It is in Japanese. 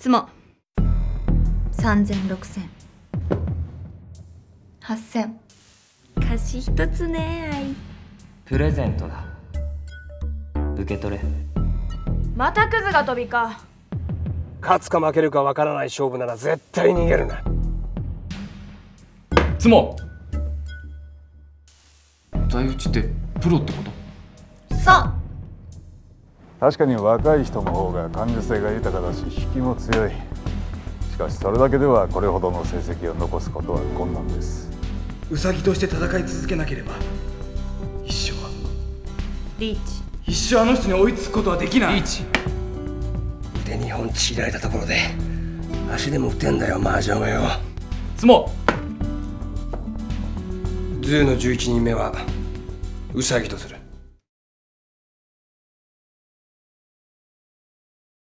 つも。30006000 8000貸し一つね愛プレゼントだ。受け取れ。またクズが飛びか。勝つか負けるかわからない勝負なら絶対逃げるな。つも。大打ちってプロってこと？そう確かに若い人の方が感受性が豊かだし引きも強い。しかしそれだけではこれほどの成績を残すことは困難です。ウサギとして戦い続けなければ一生は。リーチ。一生あの人に追いつくことはできない。リーチ。腕2本ちぎられたところで足でも打てんだよ麻雀はよ。ツモ ZOO の11人目はウサギとする